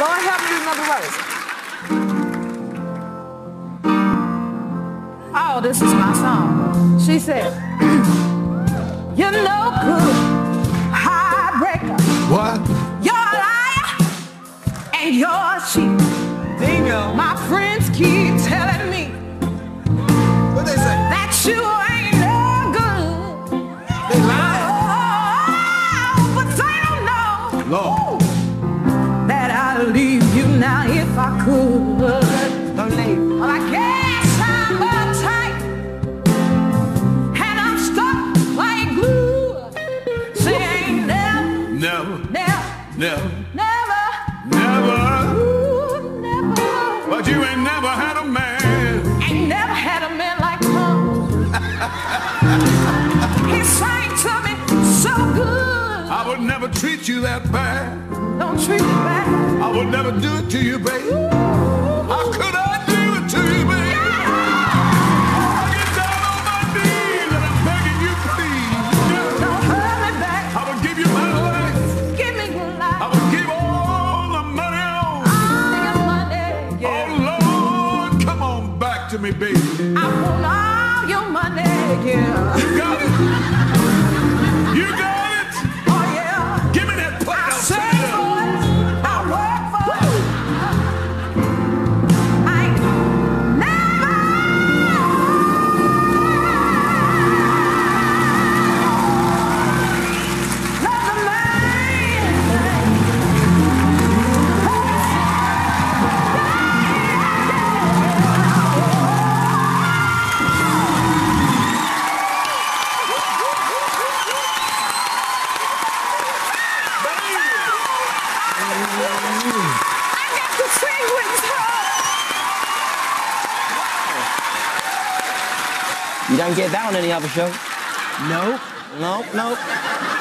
Lord help me another verse. Oh, this is my song. She said, You're no good, heartbreaker. What? You're a liar and you're a cheat. Bingo. My friends could. Don't. Well, I guess I'm uptight and I'm stuck like glue. She ain't never, Never, never, never, never. But you ain't never had a man. Ain't never had a man like he sang to me so good. I would never treat you that bad. Don't treat me bad. I would never do it to you, baby. How could I do it to you, baby? I get down on my knees and I'm begging you, please. Don't hurt me back. I would give you my life. Give me your I life. would give all the money on. All your money. Yeah. Oh, Lord, come on back to me, baby. I want all your money. Yeah. You got it. You don't get that on any other show? Nope. Nope, nope.